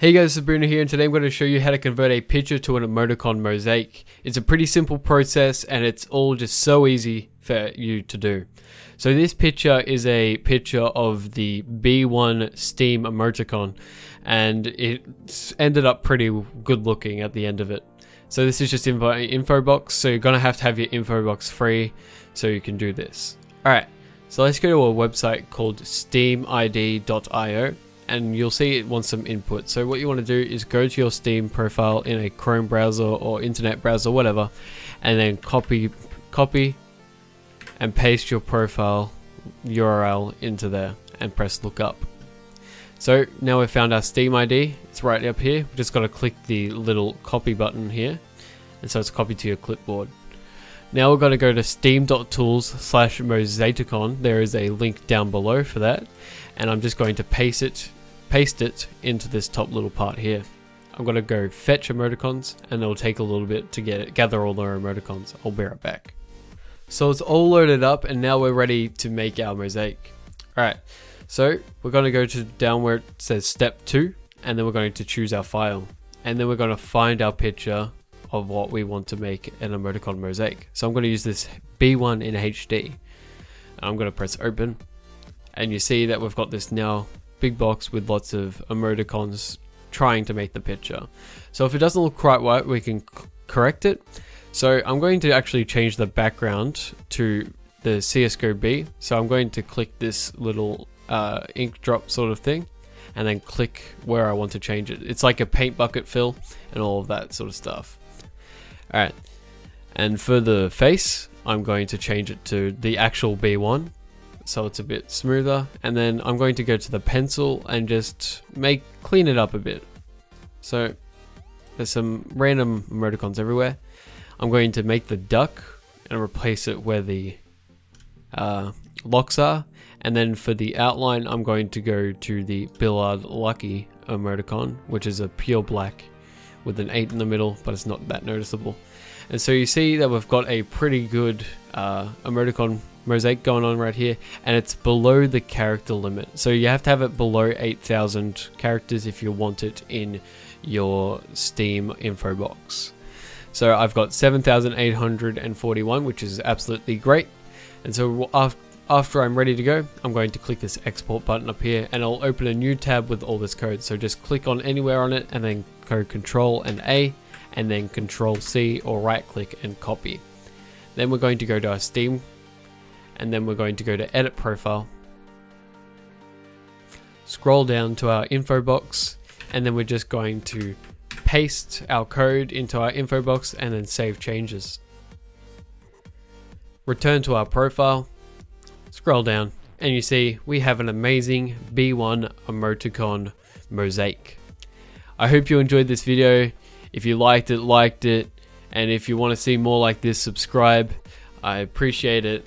Hey guys, is Bruno here and today I'm going to show you how to convert a picture to an emoticon mosaic. It's a pretty simple process and it's all just so easy for you to do. So this picture is a picture of the B1 Steam emoticon and it ended up pretty good looking at the end of it. So this is just info, info box, so you're going to have to have your info box free so you can do this. Alright, so let's go to a website called steamid.io and you'll see it wants some input. So what you want to do is go to your Steam profile in a Chrome browser or internet browser, whatever, and then copy, copy, and paste your profile URL into there and press lookup. So now we've found our Steam ID. It's right up here. We've just got to click the little copy button here, and so it's copied to your clipboard. Now we're going to go to steam.tools slash mosaticon. There is a link down below for that. And I'm just going to paste it paste it into this top little part here. I'm going to go fetch emoticons and it'll take a little bit to get it, gather all our emoticons. I'll be right back. So it's all loaded up and now we're ready to make our mosaic. Alright, so we're going to go to down where it says step 2 and then we're going to choose our file. And then we're going to find our picture of what we want to make an emoticon mosaic. So I'm going to use this B1 in HD. I'm going to press open and you see that we've got this now big box with lots of emoticons trying to make the picture. So if it doesn't look quite right, we can correct it. So I'm going to actually change the background to the CSGO B. So I'm going to click this little uh, ink drop sort of thing and then click where I want to change it. It's like a paint bucket fill and all of that sort of stuff. Alright, and for the face, I'm going to change it to the actual B1 so it's a bit smoother. And then I'm going to go to the pencil and just make clean it up a bit. So there's some random emoticons everywhere. I'm going to make the duck and replace it where the uh, locks are. And then for the outline, I'm going to go to the Billard Lucky emoticon, which is a pure black with an 8 in the middle, but it's not that noticeable. And so you see that we've got a pretty good uh, emoticon mosaic going on right here and it's below the character limit. So you have to have it below 8000 characters if you want it in your steam info box. So I've got 7841 which is absolutely great. And so after I'm ready to go I'm going to click this export button up here and I'll open a new tab with all this code. So just click on anywhere on it and then go control and A and then control C or right click and copy. Then we're going to go to our Steam and then we're going to go to edit profile. Scroll down to our info box and then we're just going to paste our code into our info box and then save changes. Return to our profile. Scroll down and you see we have an amazing B1 emoticon mosaic. I hope you enjoyed this video. If you liked it liked it. And if you want to see more like this subscribe. I appreciate it